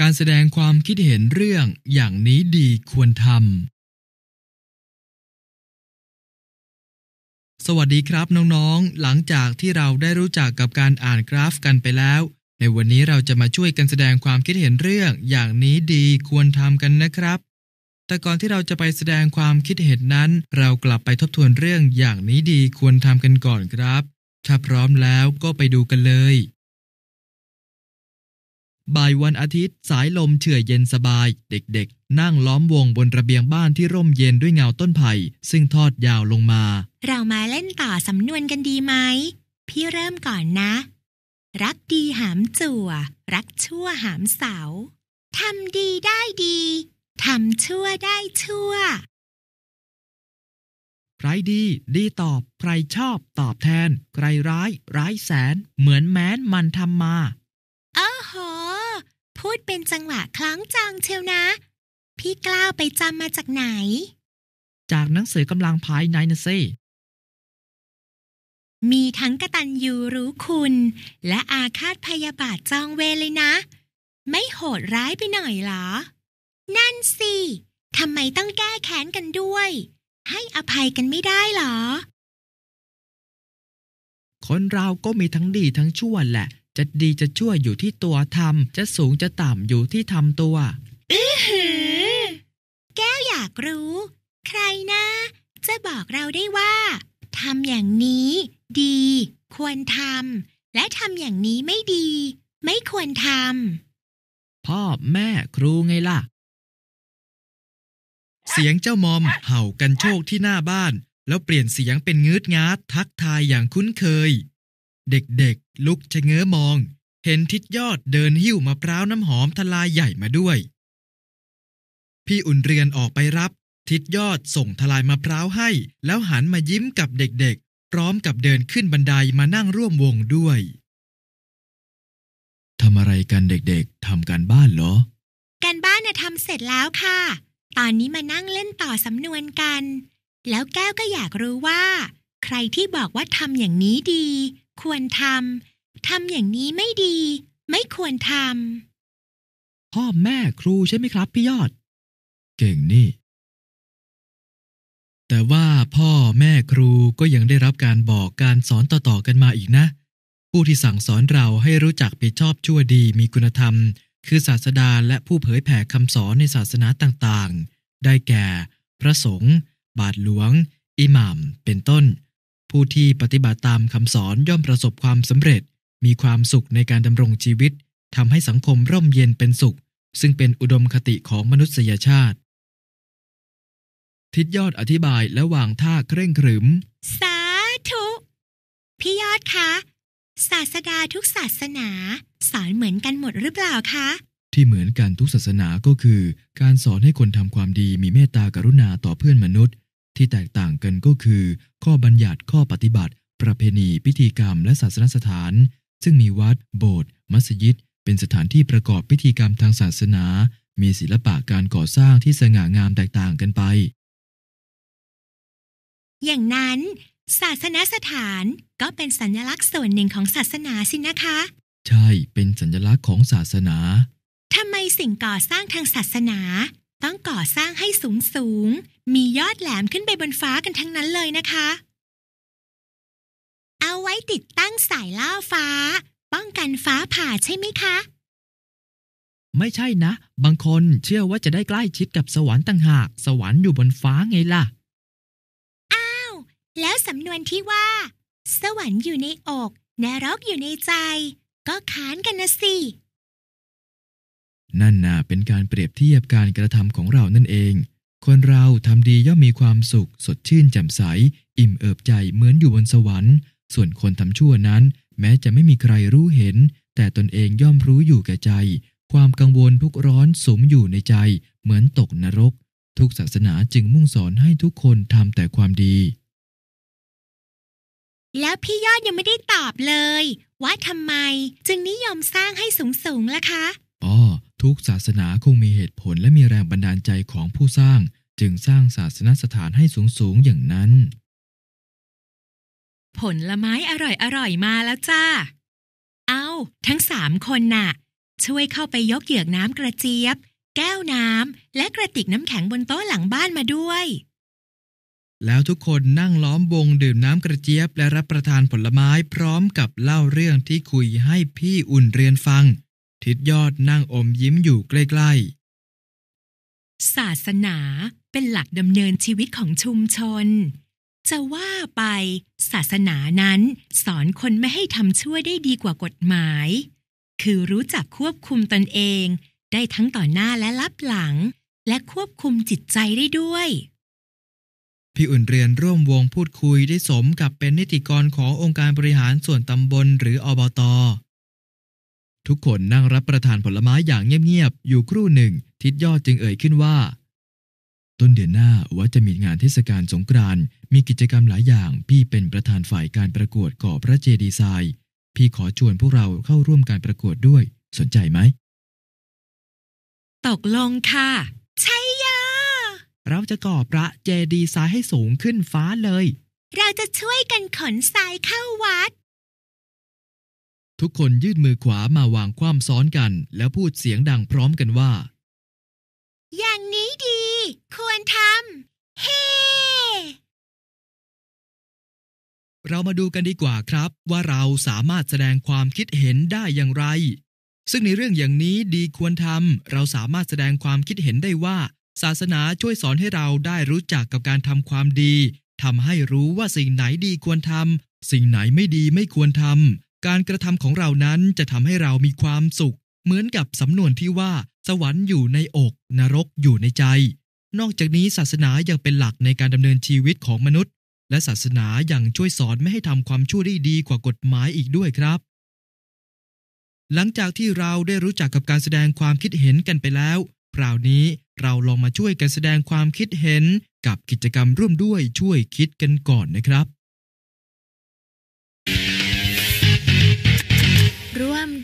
การแสดงความคิดเห็นเรื่องอย่างนี้ดีควรทำ สวัสดีครับน้องๆ หลังจากที่เราได้รู้จักกับการอ่านกราฟกันไปแล้ว ในวันนี้เราจะมาช่วยกันแสดงความคิดเห็นเรื่องอย่างนี้ดีควรทำกันนะครับ แต่ก่อนที่เราจะไปแสดงความคิดเห็นนั้น เรากลับไปทบทวนเรื่องอย่างนี้ดีควรทำกันก่อนครับ ถ้าพร้อมแล้วก็ไปดูกันเลย บ่ายวันอาทิตย์สายลมเฉื่อยเย็นสบาย เด็กๆ นั่งล้อมวงบนระเบียงบ้านที่ร่มเย็นด้วยเงาต้นไผ่ซึ่งทอดยาวลงมา เรามาเล่นต่อสำนวนกันดีไหม พี่เริ่มก่อนนะ รักดีหามจั่ว รักชั่วหามเสาทำดีได้ดีทำชั่วได้ชั่ว ใครดี ดีตอบ ใครชอบตอบแทน ใครร้าย ร้ายแสน เหมือนแม้นมันทำมาอ้โห พูดเป็นจังหวะคล้องจองเชียวนะ พี่กล้าวไปจำมาจากไหน จากหนังสือกำลังภายในนะซิมีทั้งกตัญญูรู้คุณ และอาฆาตพยาบาทจองเวเลยนะ ไม่โหดร้ายไปหน่อยหรอ นั่นสิทำไมต้องแก้แค้นกันด้วย ให้อภัยกันไม่ได้หรอ คนเราก็มีทั้งดีทั้งชั่วแหละ จะดีจะชั่วอยู่ที่ตัวทำจะสูงจะต่ำอยู่ที่ทำตัว อือหือ แก้วอยากรู้ ใครนะ จะบอกเราได้ว่าทำอย่างนี้ดี ควรทำและทำอย่างนี้ไม่ดี ไม่ควรทำพ่อแม่ครูไงล่ะ เสียงเจ้ามอมเห่ากันโชคที่หน้าบ้าน แล้วเปลี่ยนเสียงเป็นงืดงาดทักทายอย่างคุ้นเคย เด็กๆ ลุกชะเง้อมอง เห็นทิดยอดเดินหิ้วมะพร้าวน้ำหอมทลายใหญ่มาด้วย พี่อุ่นเรือนออกไปรับ ทิดยอดส่งทลายมะพร้าวให้ แล้วหันมายิ้มกับเด็กๆ พร้อมกับเดินขึ้นบันไดมานั่งร่วมวงด้วยทำอะไรกันเด็กๆทำการบ้านเหรอ การบ้านน่ะทำเสร็จแล้วค่ะ ตอนนี้มานั่งเล่นต่อสำนวนกัน แล้วแก้วก็อยากรู้ว่า ใครที่บอกว่าทำอย่างนี้ดี ควรทำทำอย่างนี้ไม่ดี ไม่ควรทำพ่อแม่ครูใช่ไหมครับพี่ยอด เก่งนี่ แต่ว่าพ่อแม่ครูก็ยังได้รับการบอกการสอนต่อๆกันมาอีกนะ ผู้ที่สั่งสอนเราให้รู้จักผิดชอบชั่วดีมีคุณธรรม คือศาสดาและผู้เผยแผ่คำสอนในศาสนาต่างๆ ได้แก่ พระสงฆ์บาทหลวง อิหม่ามเป็นต้น ผู้ที่ปฏิบัติตามคำสอนย่อมประสบความสำเร็จ มีความสุขในการดำรงชีวิตทำให้สังคมร่มเย็นเป็นสุข ซึ่งเป็นอุดมคติของมนุษยชาติ ทิดยอดอธิบายและวางท่าเคร่งครึม สาธุ พี่ยอดคะ ศาสดาทุกศาสนา สอนเหมือนกันหมดหรือเปล่าคะ ที่เหมือนกันทุกศาสนาก็คือ การสอนให้คนทำความดีมีเมตตากรุณาต่อเพื่อนมนุษย์ ที่แตกต่างกันก็คือ ข้อบัญญัติข้อปฏิบัติ ประเพณีพิธีกรรมและศาสนสถาน ซึ่งมีวัด โบสถ์มัสยิด เป็นสถานที่ประกอบพิธีกรรมทางศาสนา มีศิลปะการก่อสร้างที่สง่างามแตกต่างกันไป อย่างนั้น ศาสนสถานก็เป็นสัญลักษณ์ส่วนหนึ่งของศาสนาสินะคะ ใช่เป็นสัญลักษณ์ของศาสนาทำไมสิ่งก่อสร้างทางศาสนา ต้องก่อสร้างให้สูงสูง มียอดแหลมขึ้นไปบนฟ้ากันทั้งนั้นเลยนะคะ เอาไว้ติดตั้งสายล่าฟ้า ป้องกันฟ้าผ่าใช่ไหมคะ ไม่ใช่นะ บางคนเชื่อว่าจะได้ใกล้ชิดกับสวรรค์ต่างหาก สวรรค์อยู่บนฟ้าไงล่ะ อ้าว แล้วสำนวนที่ว่า สวรรค์อยู่ในอกนรกอยู่ในใจ ก็ค้านกันนะสิ นั่นน่ะเป็นการเปรียบเทียบการกระทำของเรานั่นเอง คนเราทำดีย่อมมีความสุข สดชื่นแจ่มใส อิ่มเอิบใจเหมือนอยู่บนสวรรค์ ส่วนคนทำชั่วนั้น แม้จะไม่มีใครรู้เห็น แต่ตนเองย่อมรู้อยู่แก่ใจ ความกังวลทุกร้อนสมอยู่ในใจ เหมือนตกนรก ทุกศาสนาจึงมุ่งสอนให้ทุกคนทำแต่ความดีแล้วพี่ยอดยังไม่ได้ตอบเลย ว่าทำไมจึงนิยมสร้างให้สูงสูงล่ะคะ ทุกศาสนาคงมีเหตุผลและมีแรงบันดาลใจของผู้สร้าง จึงสร้างศาสนสถานให้สูงสูงอย่างนั้น ผลละไม้อร่อยอร่อยมาแล้วจ้า เอาทั้งสามคนน่ะ ช่วยเข้าไปยกเหยือกน้ำกระเจี๊ยบ แก้วน้ำและกระติกน้ำแข็งบนโต๊ะหลังบ้านมาด้วย แล้วทุกคนนั่งล้อมวงดื่มน้ำกระเจี๊ยบ และรับประทานผลไม้พร้อมกับเล่าเรื่องที่คุยให้พี่อุ่นเรียนฟัง ทิดยอดนั่งอมยิ้มอยู่ใกล้ๆ ศาสนาเป็นหลักดำเนินชีวิตของชุมชน จะว่าไป ศาสนานั้น สอนคนไม่ให้ทำชั่วได้ดีกว่ากฎหมาย คือรู้จักควบคุมตนเอง ได้ทั้งต่อหน้าและลับหลัง และควบคุมจิตใจได้ด้วยพี่อุ่นเรียนร่วมวงพูดคุยได้สมกับเป็นนิติกรขององค์การบริหารส่วนตำบลหรืออบต ทุกคนนั่งรับประทานผลไม้อย่างเงียบๆ อยู่ครู่หนึ่ง ทิดยอดจึงเอ่ยขึ้นว่า ต้นเดือนหน้าว่าจะมีงานเทศกาลสงกรานต์มีกิจกรรมหลายอย่าง พี่เป็นประธานฝ่ายการประกวดก่อพระเจดีย์ทราย พี่ขอชวนพวกเราเข้าร่วมการประกวดด้วย สนใจไหม ตกลงค่ะ ใช่ยาเราจะก่อพระเจดีย์ทรายให้สูงขึ้นฟ้าเลย เราจะช่วยกันขนทรายเข้าวัด ทุกคนยื่นมือขวามาวางคว่ำซ้อนกัน แล้วพูดเสียงดังพร้อมกันว่า อย่างนี้ดี ควรทำเฮ้เรามาดูกันดีกว่าครับ ว่าเราสามารถแสดงความคิดเห็นได้อย่างไร ซึ่งในเรื่องอย่างนี้ดีควรทำเราสามารถแสดงความคิดเห็นได้ว่า ศาสนาช่วยสอนให้เราได้รู้จักกับการทำความดีทำให้รู้ว่าสิ่งไหนดีควรทำสิ่งไหนไม่ดีไม่ควรทำ การกระทำของเรานั้นจะทำให้เรามีความสุข เหมือนกับสำนวนที่ว่า สวรรค์อยู่ในอก นรกอยู่ในใจ นอกจากนี้ศาสนายังเป็นหลักในการดำเนินชีวิตของมนุษย์ และศาสนายังช่วยสอนไม่ให้ทำความชั่วได้ดีกว่ากฎหมายอีกด้วยครับ หลังจากที่เราได้รู้จักกับการแสดงความคิดเห็นกันไปแล้วคราวนี้เราลองมาช่วยกันแสดงความคิดเห็นกับกิจกรรมร่วมด้วยช่วยคิดกันก่อนนะครับ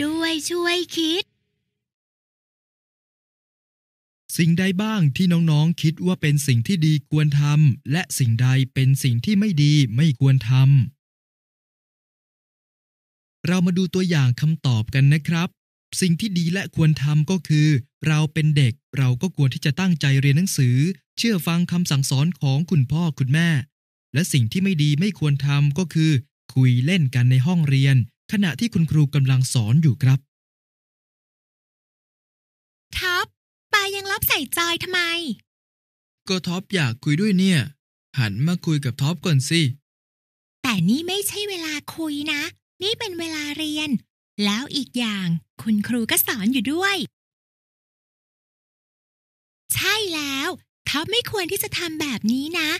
ด้วยช่วยคิด สิ่งใดบ้างที่น้องๆคิดว่าเป็นสิ่งที่ดีควรทำและสิ่งใดเป็นสิ่งที่ไม่ดีไม่ควรทำเรามาดูตัวอย่างคำตอบกันนะครับ สิ่งที่ดีและควรทำก็คือ เราเป็นเด็กเราก็ควรที่จะตั้งใจเรียนหนังสือ เชื่อฟังคำสั่งสอนของคุณพ่อคุณแม่ และสิ่งที่ไม่ดีไม่ควรทำก็คือ คุยเล่นกันในห้องเรียน ขณะที่คุณครูกำลังสอนอยู่ครับ ท็อปปายางลบใส่จอยทำไม ก็ท็อปอยากคุยด้วยเนี่ย หันมาคุยกับท็อปก่อนสิ แต่นี่ไม่ใช่เวลาคุยนะ นี่เป็นเวลาเรียน แล้วอีกอย่างคุณครูก็สอนอยู่ด้วย ใช่แล้วท็อปไม่ควรที่จะทำแบบนี้นะ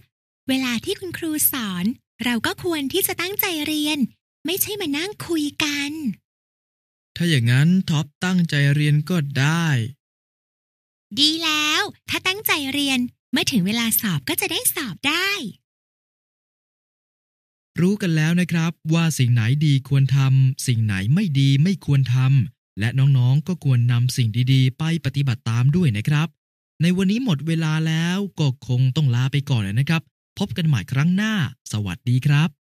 เวลาที่คุณครูสอน เราก็ควรที่จะตั้งใจเรียน ไม่ใช่มานั่งคุยกัน ถ้าอย่างนั้นท็อปตั้งใจเรียนก็ได้ ดีแล้ว ถ้าตั้งใจเรียนเมื่อถึงเวลาสอบก็จะได้สอบได้ รู้กันแล้วนะครับว่าสิ่งไหนดีควรทำสิ่งไหนไม่ดีไม่ควรทำและน้องๆก็ควรนำสิ่งดีๆ ไปปฏิบัติตามด้วยนะครับ ในวันนี้หมดเวลาแล้วก็คงต้องลาไปก่อนนะครับ พบกันใหม่ครั้งหน้า สวัสดีครับ